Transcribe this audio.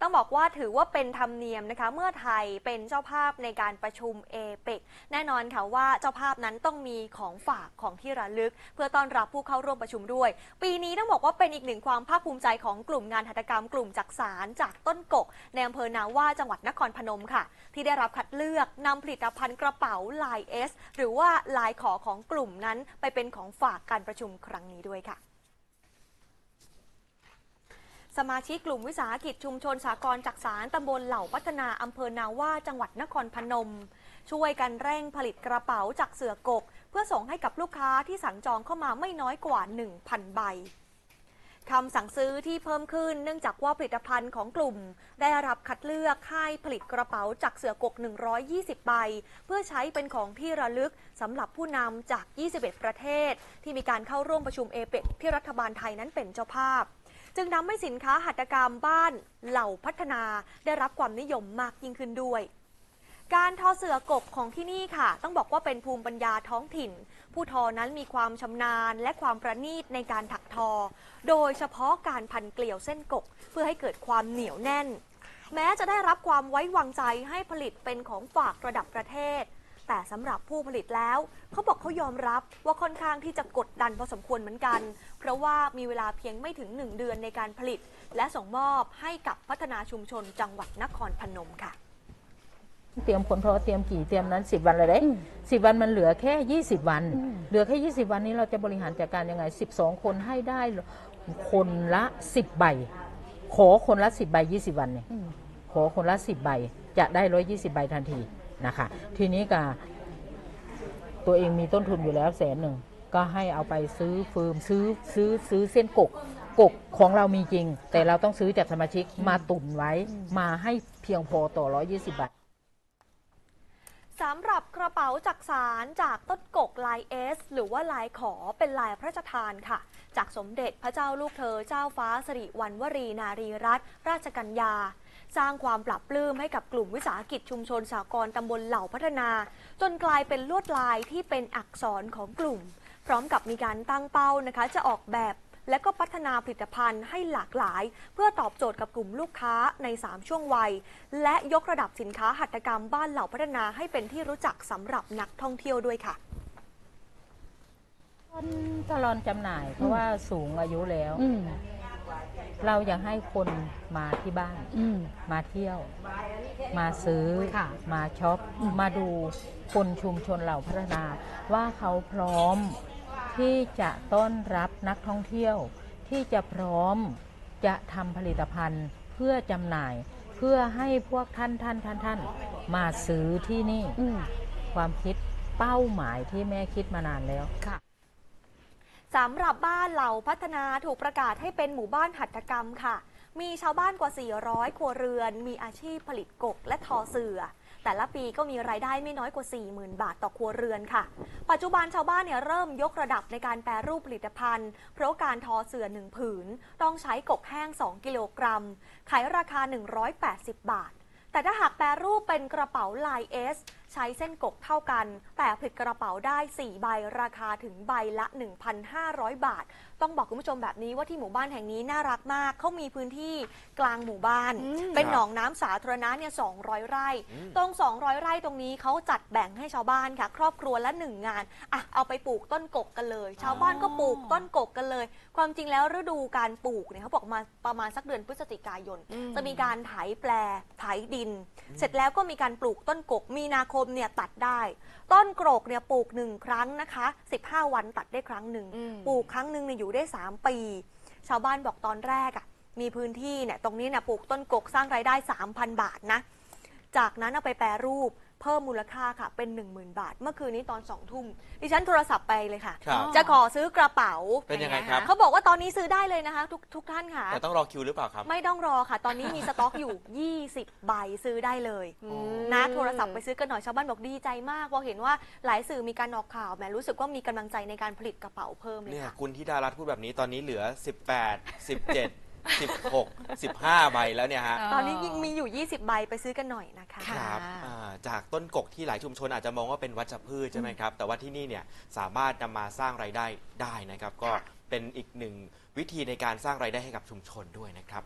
ต้องบอกว่าถือว่าเป็นธรรมเนียมนะคะ เมื่อไทยเป็นเจ้าภาพในการประชุมเอเปกแน่นอนค่ะว่าเจ้าภาพนั้นต้องมีของฝากของที่ระลึก เพื่อต้อนรับผู้เข้าร่วมประชุมด้วย ปีนี้ต้องบอกว่าเป็นอีกหนึ่งความภาคภูมิใจของกลุ่มงานหัตถกรรมกลุ่มจักสารจากต้นกกในอำเภอนาว่าจังหวัดนครพนมค่ะ ที่ได้รับคัดเลือกนำผลิตภัณฑ์กระเป๋าลายเอสหรือว่าลายขอของกลุ่มนั้นไปเป็นของฝากการประชุมครั้งนี้ด้วยค่ะ สมาชิกกลุ่มวิสาหกิจชุมชนสากลจักสารตำบลเหล่าพัฒนาอำเภอนาว่าจังหวัดนครพนม ช่วยกันเร่งผลิตกระเป๋าจากเสือกก เพื่อส่งให้กับลูกค้าที่สั่งจองเข้ามาไม่น้อยกว่า 1,000 ใบคำสั่งซื้อที่เพิ่มขึ้นเนื่องจากว่าผลิตภัณฑ์ของกลุ่ม ได้รับคัดเลือกให้ผลิตกระเป๋าจากเสือกก 120 ใบ เพื่อใช้เป็นของที่ระลึกสำหรับผู้นำจาก 21 ประเทศ ที่มีการเข้าร่วมประชุมเอเปกที่รัฐบาลไทยนั้นเป็นเจ้าภาพ จึงทำให้สินค้าหัตถกรรมบ้านเหล่าพัฒนาได้รับความนิยมมากยิ่งขึ้นด้วย การทอเสือกกของที่นี่ค่ะ ต้องบอกว่าเป็นภูมิปัญญาท้องถิ่น ผู้ทอนั้นมีความชำนาญและความประณีตในการถักทอ โดยเฉพาะการพันเกลียวเส้นกก เพื่อให้เกิดความเหนียวแน่น แม้จะได้รับความไว้วางใจให้ผลิตเป็นของฝากระดับประเทศ แต่สำหรับผู้ผลิตแล้ว เขาบอกเขายอมรับว่าค่อนข้างที่จะกดดันพอสมควรเหมือนกัน เพราะว่ามีเวลาเพียงไม่ถึง 1 เดือนในการผลิต และส่งมอบให้กับพัฒนาชุมชนจังหวัดนครพนมค่ะ เตรียมคนเพราะว่าเตรียมกี่เตรียมนั้น 10 วันเลยได้สิบวันมันเหลือแค่ 20 วัน เหลือแค่ 20 วันนี้เราจะบริหารจัดการยังไง 12 คนให้ได้คนละ 10 ใบ ขอคนละ 10 ใบ 20 วันเนี่ยขอคนละ 10 ใบจะได้ 120 ใบทันที นะคะ ทีนี้ก็ตัวเองมีต้นทุนอยู่แล้วแสนหนึ่ง ก็ให้เอาไปซื้อฟืมซื้อซื้อซื้อเส้นกกกกของเรามีจริง แต่เราต้องซื้อจากสมาชิกมาตุนไว้มาให้เพียงพอต่อ 120 บาท สำหรับกระเป๋าจักสารจากต้นกกลายเอส หรือว่าลายขอเป็นลายพระราชทานค่ะ จากสมเด็จพระเจ้าลูกเธอเจ้าฟ้าสิริวัณวรีนารีรัตนราชกัญญา สร้างความปรับปลื้มให้กับกลุ่มวิสาหกิจชุมชนสากลตำบลเหล่าพัฒนา จนกลายเป็นลวดลายที่เป็นอักษรของกลุ่ม พร้อมกับมีการตั้งเป้านะคะ จะออกแบบ และก็พัฒนาผลิตภัณฑ์ให้หลากหลาย เพื่อตอบโจทย์กับกลุ่มลูกค้าใน 3 ช่วงวัย และยกระดับสินค้าหัตถกรรมบ้านเหล่าพัฒนาให้เป็นที่รู้จักสำหรับนักท่องเที่ยวด้วยค่ะคนตลอนจำหน่ายเพราะว่าสูงอายุแล้วอืมเราอยากให้คนมาที่บ้านอืมมาเที่ยว มาซื้อค่ะมาช็อปอืมมาดูคนชุมชนเหล่าพัฒนา ว่าเขาพร้อม ที่จะต้อนรับนักท่องเที่ยว ที่จะพร้อมจะทำผลิตภัณฑ์เพื่อจำหน่าย เพื่อให้พวกท่านท่านท่านท่านมาซื้อที่นี่อืมความคิดเป้าหมายที่แม่คิดมานานแล้วค่ะสำหรับบ้านเหล่าพัฒนาถูกประกาศให้เป็นหมู่บ้านหัตถกรรมค่ะ มีชาวบ้านกว่า 400 ครัวเรือน มีอาชีพผลิตกกและทอเสือ แต่ละปีก็มีรายได้ไม่น้อยกว่า 40,000 บาทต่อครัวเรือนค่ะ ปัจจุบันชาวบ้านเนี่ยเริ่มยกระดับในการแปรรูปผลิตภัณฑ์ เพราะการทอเสื่อหนึ่งผืน ต้องใช้กกแห้ง 2 กิโลกรัม ขายราคา 180 บาท แต่ถ้าหากแปรรูปเป็นกระเป๋าลายเอสใช้เส้นกกเท่ากัน แต่ผลิตกระเป๋าได้ 4 ใบราคาถึงใบละ 1,500 บาท ต้องบอกคุณผู้ชมแบบนี้ว่าที่หมู่บ้านแห่งนี้น่ารักมาก เขามีพื้นที่กลางหมู่บ้านอืมเป็นหนองน้ำสาธารณะเนี่ย 200 ไร่ ตรง 200 ไร่ตรงนี้เขาจัดแบ่งให้ชาวบ้านค่ะ ครอบครัวละหนึ่งงานอะเอาไปปลูกต้นกกกันเลย ชาวบ้านก็ปลูกต้นกกกันเลย ความจริงแล้วฤดูการปลูกเนี่ยเขาบอกมาประมาณสักเดือนพฤศจิกายนอืมจะมีการไถแปลไถดิน เสร็จแล้วก็มีการปลูกต้นกกมีนาคมเนี่ยตัดได้ ต้นกรกเนี่ยปลูกหนึ่งครั้งนะคะ 15 วันตัดได้ครั้งหนึ่งอืม ปลูกครั้งหนึ่งเนี่ยอยู่ได้ 3 ปี ชาวบ้านบอกตอนแรกอะ่ะมีพื้นที่เนี่ยตรงนี้เนี่ยปลูกต้นกกสร้างรายได้ 3,000 บาทนะ จากนั้นเอาไปแปรรูป เพิ่มมูลค่าค่ะเป็น 10,000 บาท เมื่อคืนนี้ตอนสองทุ่มดิฉันโทรศัพท์ไปเลยค่ะ ครับ จะขอซื้อกระเป๋า เป็นยังไงครับ เขาบอกว่าตอนนี้ซื้อได้เลยนะคะ ทุกทุกท่านค่ะ แต่ต้องรอคิวหรือเปล่าครับ ไม่ต้องรอค่ะ ตอนนี้มีสต็อกอยู่ 20 ใบซื้อได้เลยอืม นะโทรศัพท์ไปซื้อกันหน่อยชาวบ้านบอกดีใจมากพอเห็นว่าหลายสื่อมีการออกข่าวแหมรู้สึกว่ามีกำลังใจในการผลิตกระเป๋าเพิ่มเลยเนี่ยค่ะ คุณธิดารัตน์พูดแบบนี้ตอนนี้เหลือ 18 17 16 15 ใบแล้วเนี่ยฮะอ๋อตอนนี้ยิ่งมีอยู่ 20 ใบไปซื้อกันหน่อยนะคะค่ะครับอ่า จากต้นกกที่หลายชุมชนอาจจะมองว่าเป็นวัชพืชใช่ไหมครับ แต่ว่าที่นี่เนี่ยสามารถนำมาสร้างรายได้ได้นะครับ ก็เป็นอีกหนึ่งวิธีในการสร้างรายได้ให้กับชุมชนด้วยนะครับ